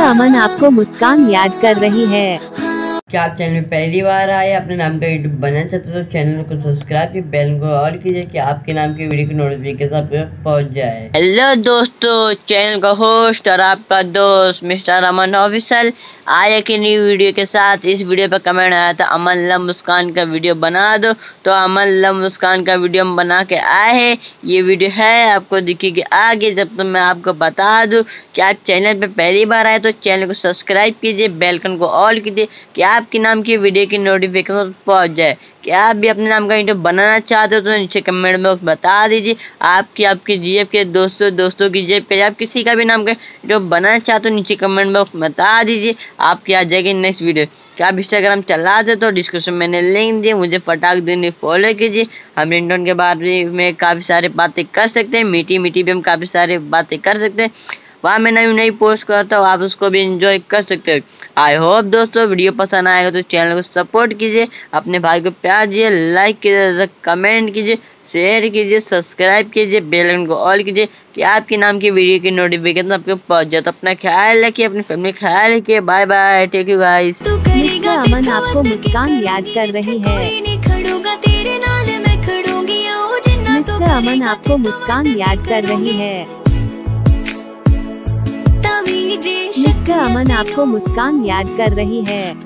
अमन आपको मुस्कान याद कर रही है। क्या आप चैनल में पहली बार आए, अपने नाम का यूट्यूब बनाना चाहते तो चैनल को सब्सक्राइब कीजिए बेल को ऑल कीजिए कि आपके नाम की वीडियो की नोटिफिकेशन आप पहुँच जाए। हेलो दोस्तों चैनल का होस्ट और आपका दोस्त मिस्टर अमन ऑफिसल आए कि नई वीडियो के साथ इस वीडियो पर कमेंट आया था, अमन लम मुस्कान का वीडियो बना दो। तो अमन लम मुस्कान का वीडियो हम बना के आए हैं। ये वीडियो है आपको दिखेगी आगे, जब तक मैं आपको बता दूँ कि आप चैनल पर पहली बार आए तो चैनल को सब्सक्राइब कीजिए बेलकन को ऑल कीजिए। कि आपके नाम की वीडियो की नोटिफिकेशन पहुँच जाए। क्या आप भी अपने नाम का यूट्यूब बनाना चाहते हो तो नीचे कमेंट बॉक्स बता दीजिए। आपकी आपकी जीएफ के दोस्तों दोस्तों की जेब पे आप किसी का भी नाम का यूट्यूब बनाना चाहते हो, नीचे कमेंट बॉक्स बता दीजिए। आपकी आ जाएगी नेक्स्ट वीडियो क्या आप इंस्टाग्राम चलाते तो डिस्क्रिप्शन में लिंक दिए, मुझे फटाक दिन फॉलो कीजिए। हम रिंगटोन के बारे में काफ़ी सारी बातें कर सकते हैं मीठी मीठी भी हम काफ़ी सारी बातें कर सकते हैं। वहाँ मैं नई नई पोस्ट करता हूँ आप उसको भी इंजॉय कर सकते हो। आई होप दोस्तों वीडियो पसंद आएगा तो चैनल को सपोर्ट कीजिए अपने भाई को प्यार दीजिए लाइक कीजिए कमेंट कीजिए शेयर कीजिए सब्सक्राइब कीजिए बेल को ऑल कीजिए कि आपके नाम की वीडियो की नोटिफिकेशन आपको पहुँच जाए। तो अपना ख्याल रखिए अपनी फैमिली ख्याल रखिए। Bye bye take you guys Aman आपको मुस्कान याद कर रही है। मिस्टर अमन आपको मुस्कान याद कर रही है। अमन आपको मुस्कान याद कर रही है।